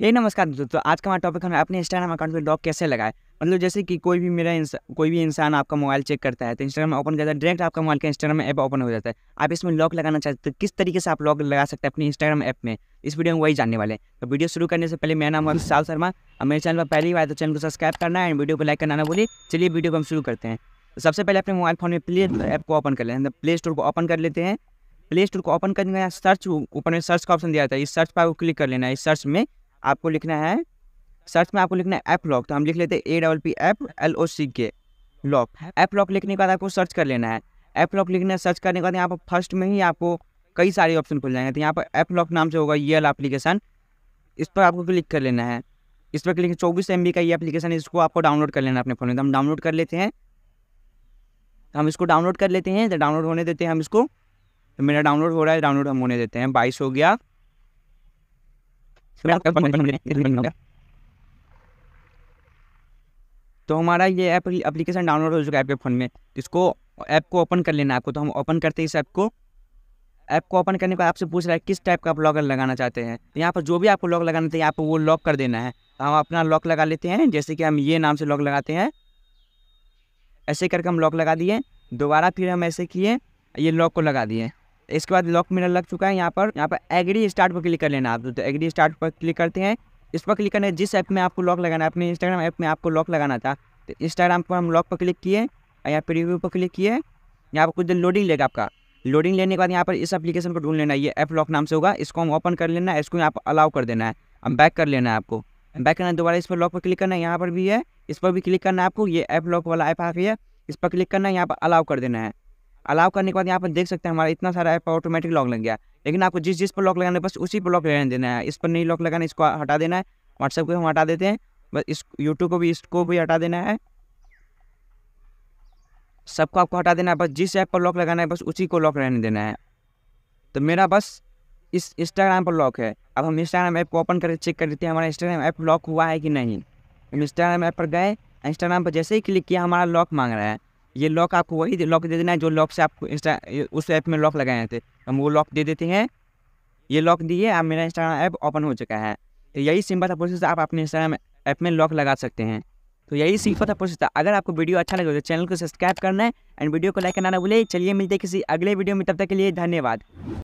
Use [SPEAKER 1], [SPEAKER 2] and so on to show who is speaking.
[SPEAKER 1] यही नमस्कार दोस्तों आज का हमारा टॉपिक हमें अपने इंस्टाग्राम अकाउंट में लॉक कैसे लगाए? मतलब जैसे कि कोई भी मेरा कोई भी इंसान आपका मोबाइल चेक करता है तो इंस्टाग्राम ओपन करता है डायरेक्ट आपका मोबाइल का इंस्टाग्राम ऐप ओपन हो जाता है। आप इसमें लॉक लगाना चाहते तो किस तरीके से आप लॉक लगा सकते हैं अपने इंस्टाग्राम ऐप में? इस वीडियो में वही जानने वाले तो वीडियो शुरू करने से पहले मेरा नाम है साल शर्मा, और मेरे चैनल पर पहली बार तो चैनल को सब्सक्राइब करना है एंड वीडियो को लाइक करना ना बोलिए चलिए वीडियो को हम शुरू करते हैं। तो सबसे पहले अपने मोबाइल फ़ोन में प्ले ऐप को ओपन कर लेते हैं प्ले स्टोर को ओपन कर लेते हैं। प्ले स्टोर को ओपन करने का सर्च ऊपर में सर्च का ऑप्शन दिया जाता है। इस सर्च पर आपको क्लिक कर लेना है। इस सर्च में आपको लिखना है, सर्च में आपको लिखना है ऐप लॉक तो हम लिख लेते हैं A double P app L O C K lock. App lock लिखने के बाद आपको सर्च कर लेना है। ऐप लॉक लिखना, सर्च करने के बाद यहाँ पर फ़र्स्ट में ही आपको कई सारे ऑप्शन खुल जाएँगे तो यहाँ पर ऐप लॉक नाम से होगा ये वाला एप्लीकेशन इस पर आपको क्लिक कर लेना है। इस पर क्लिक, चौबीस एम का ये एप्लीकेशन है, इसको आपको डाउनलोड कर लेना है अपने फ़ोन में। तो हम डाउनलोड कर लेते हैं। तो हम इसको डाउनलोड कर लेते हैं तो डाउनलोड होने देते हैं हम इसको। तो मेरा डाउनलोड हो रहा है डाउनलोड हम होने देते हैं। बाईस हो गया। तो हमारा ये ऐप एप्लीकेशन डाउनलोड हो चुका है आपके फ़ोन में इसको ऐप को ओपन कर लेना आपको तो हम ओपन करते हैं इस ऐप को ऐप को ओपन करने बाद आपसे पूछ रहा है किस टाइप का आप लॉक लगाना चाहते हैं तो यहाँ पर जो भी आपको लॉक लगाना चाहिए आपको वो लॉक कर देना है तो हम अपना लॉक लगा लेते हैं जैसे कि हम ये नाम से लॉक लगाते हैं ऐसे करके हम लॉक लगा दिए दोबारा फिर हम ऐसे किए ये लॉक को लगा दिए इसके बाद लॉक मेरा लग चुका है यहाँ पर। यहाँ पर एग्री स्टार्ट पर क्लिक कर लेना आप। तो एग्री स्टार्ट पर क्लिक करते हैं। इस पर क्लिक करना है जिस ऐप में आपको लॉक लगाना है, अपने इंस्टाग्राम ऐप में आपको लॉक लगाना था तो इंस्टाग्राम पर हम लॉक पर क्लिक किए यहाँ पर रिव्यू पर क्लिक किए। यहाँ पर कुछ देर लोडिंग लेगा आपका। लोडिंग लेने के बाद यहाँ पर इस एप्लीकेशन को ढूंढ लेना है ये ऐप लॉक नाम से होगा। इसको हम ओपन कर लेना है इसको यहाँ पर अलाउ कर देना है। हम बैक कर लेना है आपको। बैक करना है, दोबारा इस पर लॉक पर क्लिक करना है, यहाँ पर भी है। इस पर भी क्लिक करना है आपको। ये ऐप लॉक वाला ऐप आ गया। है इस पर क्लिक करना है, यहाँ पर अलाउ कर देना है। अलाउ करने के बाद यहाँ पर देख सकते हैं हमारा इतना सारा ऐप ऑटोमेटिक लॉक लग गया। लेकिन आपको जिस जिस पर लॉक लगाना है, बस उसी पर लॉक लगाने देना है। इस पर नहीं लॉक लगाना, इसको हटा देना है। व्हाट्सएप को हम हटा देते हैं। बस इस यूट्यूब को भी, इसको भी हटा देना है। सबको आपको हटा देना है। बस जिस ऐप पर लॉक लगाना है, बस उसी को लॉक रहने देना है। तो मेरा बस इस इंस्टाग्राम पर लॉक है। अब हम इंस्टाग्राम ऐप को ओपन करके चेक कर लेते हैं, हमारा इंस्टाग्राम ऐप लॉक हुआ है कि नहीं। हम इंस्टाग्राम ऐप पर गए इंस्टाग्राम पर जैसे ही क्लिक किया, हमारा लॉक मांग रहा है। ये लॉक आपको वही लॉक दे देना है जो लॉक से आपको इंस्टा उस ऐप में लॉक लगाए थे। हम वो लॉक दे देते हैं। ये लॉक दिए, अब मेरा इंस्टाग्राम ऐप ओपन हो चुका है। तो यही सिंपल था प्रोसेस आप अपने इंस्टाग्राम ऐप में लॉक लगा सकते हैं। तो यही सिंपल था प्रोसेस था। अगर आपको वीडियो अच्छा लगे तो चैनल को सब्सक्राइब करना है। एंड वीडियो को लाइक करना ना भूलें। चलिए मिलते किसी अगले वीडियो में। तब तक के लिए धन्यवाद।